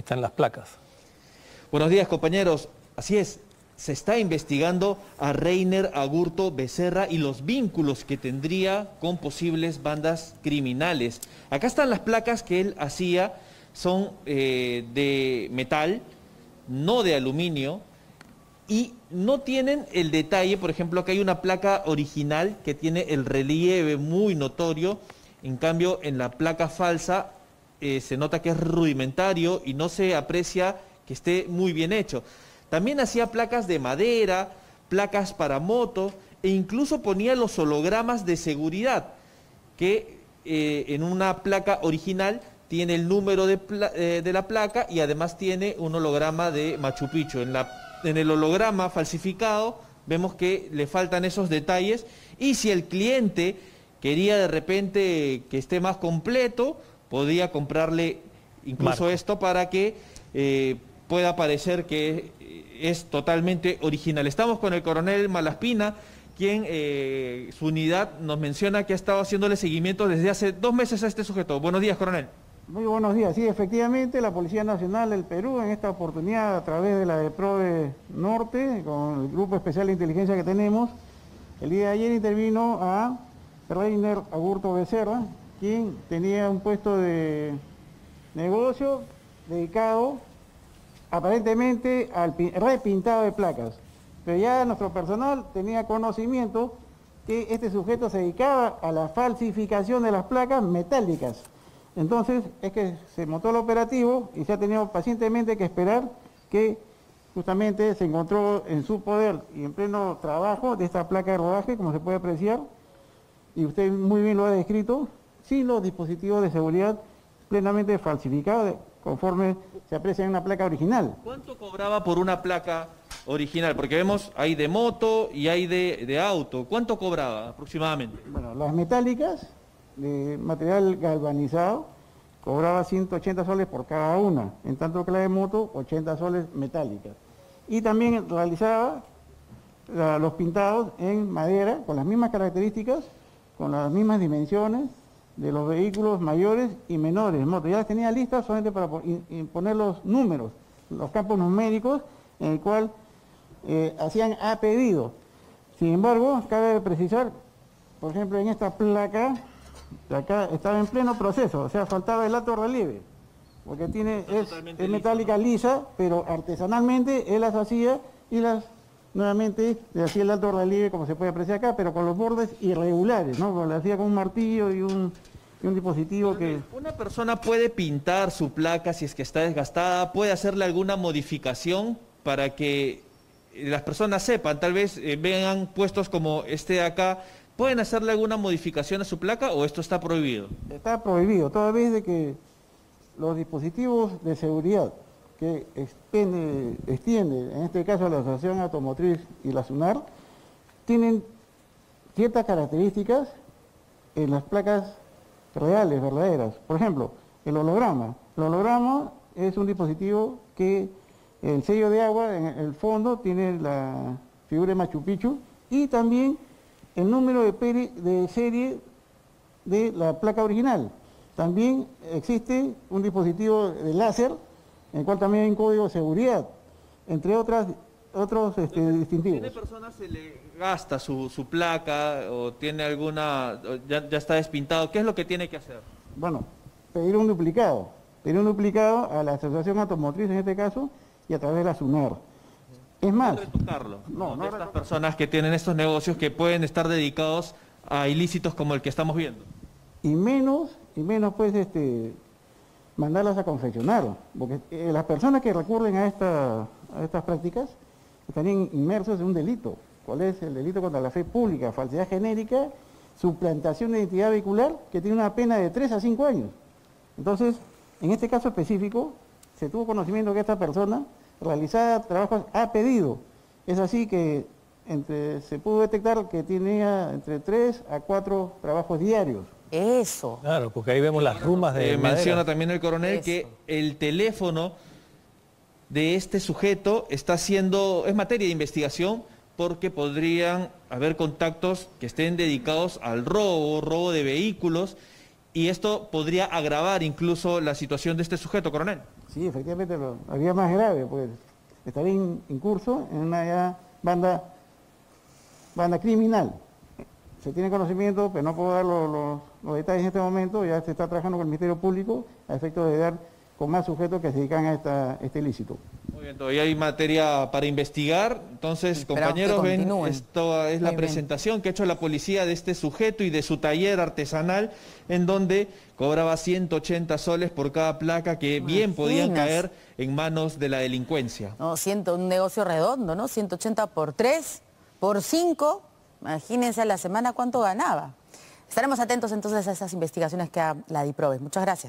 están las placas. Buenos días, compañeros. Así es, se está investigando a Reiner Agurto Becerra y los vínculos que tendría con posibles bandas criminales. Acá están las placas que él hacía, son eh, de metal, no de aluminio, y no tienen el detalle, por ejemplo, que hay una placa original que tiene el relieve muy notorio, en cambio en la placa falsa eh, se nota que es rudimentario y no se aprecia que esté muy bien hecho. También hacía placas de madera, placas para motos e incluso ponía los hologramas de seguridad, que eh, en una placa original tiene el número eh, de, la placa y además tiene un holograma de Machu Picchu. En, el holograma falsificado vemos que le faltan esos detalles y si el cliente quería de repente que esté más completo, podía comprarle incluso esto para que eh, pueda parecer que es totalmente original. Estamos con el coronel Malaspina, quien eh, su unidad nos menciona que ha estado haciéndole seguimiento desde hace dos meses a este sujeto. Buenos días, coronel. Muy buenos días. Sí, efectivamente, la Policía Nacional del Perú, en esta oportunidad, a través de la de PRODE Norte, con el Grupo Especial de Inteligencia que tenemos, el día de ayer intervino a Reiner Agurto Becerra, quien tenía un puesto de negocio dedicado aparentemente al repintado de placas. Pero ya nuestro personal tenía conocimiento que este sujeto se dedicaba a la falsificación de las placas metálicas. Entonces es que se montó el operativo y se ha tenido pacientemente que esperar que justamente se encontró en su poder y en pleno trabajo de esta placa de rodaje, como se puede apreciar, y usted muy bien lo ha descrito, sin los dispositivos de seguridad plenamente falsificados, conforme se aprecia en una placa original. ¿Cuánto cobraba por una placa original? Porque vemos, hay de moto y hay de, auto. ¿Cuánto cobraba aproximadamente? Bueno, las metálicas, de material galvanizado, cobraba 180 soles por cada una, en tanto que la de moto, 80 soles metálicas. Y también realizaba los pintados en madera, con las mismas características, con las mismas dimensiones, de los vehículos mayores y menores. Ya las tenía listas solamente para poner los números, los campos numéricos en el cual eh, hacían a pedido. Sin embargo, cabe precisar, por ejemplo, en esta placa, de acá estaba en pleno proceso, o sea, faltaba el alto relieve, porque tiene, es, metálica lisa, pero artesanalmente él las hacía y las nuevamente le hacía el alto relieve como se puede apreciar acá, pero con los bordes irregulares, ¿no? Lo hacía con un martillo y un, un dispositivo que... Una persona puede pintar su placa si es que está desgastada, puede hacerle alguna modificación para que las personas sepan, tal vez eh, vean puestos como este de acá, ¿pueden hacerle alguna modificación a su placa o esto está prohibido? Está prohibido, toda vez de que los dispositivos de seguridad que extiende, en este caso la Asociación Automotriz y la SUNAR, tienen ciertas características en las placas reales, verdaderas. Por ejemplo, el holograma. El holograma es un dispositivo que el sello de agua en el fondo tiene la figura de Machu Picchu y también el número de, serie de la placa original. También existe un dispositivo de láser en el cual también hay un código de seguridad, entre otras otros este, distintivos. ¿Tiene persona se le gasta su, placa o tiene alguna, ya, ya, está despintado? ¿Qué es lo que tiene que hacer? Bueno, pedir un duplicado. Pedir un duplicado a la Asociación Automotriz en este caso y a través de la SUNER. Es más... No, no, estas personas que tienen estos negocios que pueden estar dedicados a ilícitos como el que estamos viendo. Y menos, y menos pues este mandarlas a confeccionar, porque eh, las personas que recurren a, esta, a estas prácticas estarían inmersos en un delito. ¿Cuál es el delito contra la fe pública? Falsedad genérica, suplantación de identidad vehicular, que tiene una pena de 3 a 5 años. Entonces, en este caso específico, se tuvo conocimiento que esta persona realizaba trabajos a pedido. Es así que entre, se pudo detectar que tenía entre 3 a 4 trabajos diarios. Eso. Claro, porque ahí vemos las rumas de. Eh, menciona también el coronel que el teléfono de este sujeto está siendo, es materia de investigación porque podrían haber contactos que estén dedicados al robo, robo de vehículos y esto podría agravar incluso la situación de este sujeto, coronel. Sí, efectivamente, lo haría más grave, pues estaría en curso en una banda, banda criminal. Se tiene conocimiento, pero no puedo dar los, detalles en este momento, ya se está trabajando con el Ministerio Público a efecto de dar con más sujetos que se dedican a este ilícito. Muy bien, todavía hay materia para investigar. Entonces, compañeros, ven, esto es la presentación que ha hecho la policía de este sujeto y de su taller artesanal, en donde cobraba 180 soles por cada placa que bien podían caer en manos de la delincuencia. No, siento un negocio redondo, ¿no? 180 por 3, por 5, imagínense a la semana cuánto ganaba. Estaremos atentos entonces a esas investigaciones que ha la DIPROVE. Muchas gracias.